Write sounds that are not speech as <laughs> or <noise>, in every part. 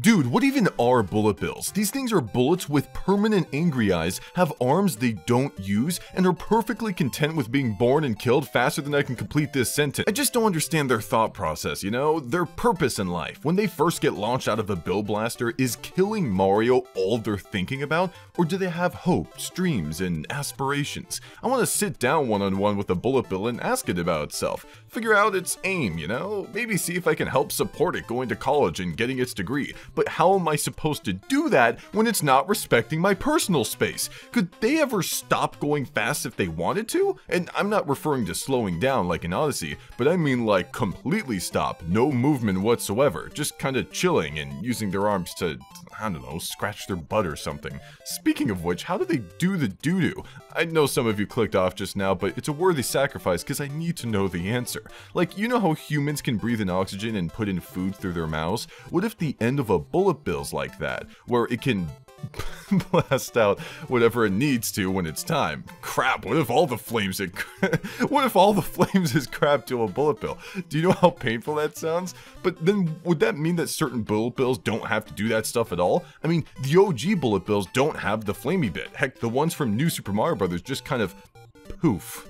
Dude, what even are bullet bills? These things are bullets with permanent angry eyes, have arms they don't use, and are perfectly content with being born and killed faster than I can complete this sentence. I just don't understand their thought process, you know? Their purpose in life. When they first get launched out of a bill blaster, is killing Mario all they're thinking about? Or do they have hopes, dreams, and aspirations? I want to sit down one-on-one with a bullet bill and ask it about itself. Figure out its aim, you know? Maybe see if I can help support it going to college and getting its degree but how am I supposed to do that when it's not respecting my personal space? Could they ever stop going fast if they wanted to? And I'm not referring to slowing down like in Odyssey, but I mean like completely stop, no movement whatsoever, just kind of chilling and using their arms to, I don't know, scratch their butt or something. Speaking of which, how do they do the doo-doo? I know some of you clicked off just now, but it's a worthy sacrifice because I need to know the answer. Like, you know how humans can breathe in oxygen and put in food through their mouths? What if the end of a bullet bill's like that, where it can <laughs> blast out whatever it needs to when it's time. Crap, what if all the flames it <laughs> what if all the flames is crap to a bullet bill? Do you know how painful that sounds? But then would that mean that certain bullet bills don't have to do that stuff at all? I mean, the OG bullet bills don't have the flamey bit. Heck, the ones from New Super Mario Bros. just kind of poof.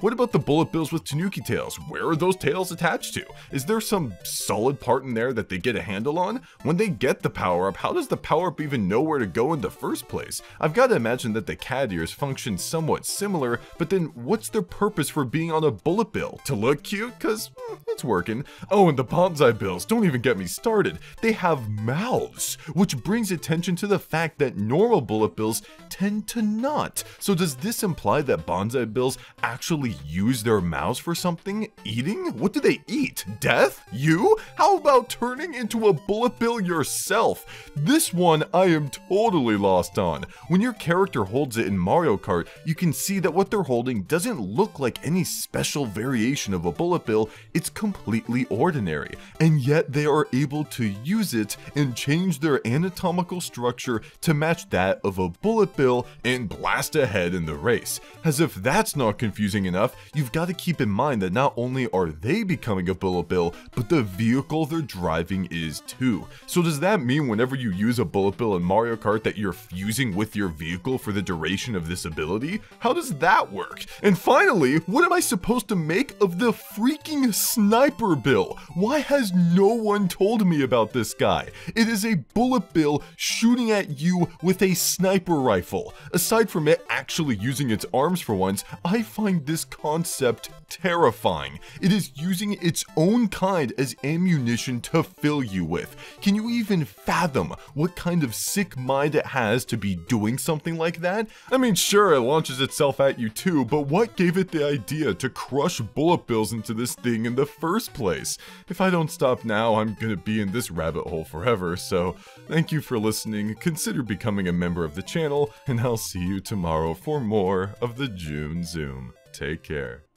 What about the bullet bills with Tanuki tails? Where are those tails attached to? Is there some solid part in there that they get a handle on? When they get the power up, how does the power up even know where to go in the first place? I've got to imagine that the cat ears function somewhat similar, but then what's their purpose for being on a bullet bill? To look cute? Cause mm, it's working. Oh, and the Banzai bills, don't even get me started. They have mouths, which brings attention to the fact that normal bullet bills tend to not. So does this imply that Banzai bills actually use their mouths for something? Eating? What do they eat? Death? You? How about turning into a bullet bill yourself? This one I am totally lost on. When your character holds it in Mario Kart, you can see that what they're holding doesn't look like any special variation of a bullet bill, it's completely ordinary. And yet they are able to use it and change their anatomical structure to match that of a bullet bill and blast ahead in the race. As if that's not confusing enough, you've got to keep in mind that not only are they becoming a bullet bill, but the vehicle they're driving is too. So does that mean whenever you use a bullet bill in Mario Kart that you're fusing with your vehicle for the duration of this ability? How does that work? And finally, what am I supposed to make of the freaking sniper bill? Why has no one told me about this guy? It is a bullet bill shooting at you with a sniper rifle. Aside from it actually using its arms for I find this concept terrifying. It is using its own kind as ammunition to fill you with. Can you even fathom what kind of sick mind it has to be doing something like that? I mean, sure, it launches itself at you too, but what gave it the idea to crush bullet bills into this thing in the first place? If I don't stop now, I'm gonna be in this rabbit hole forever, so thank you for listening, consider becoming a member of the channel, and I'll see you tomorrow for more of the June Zoom. Take care.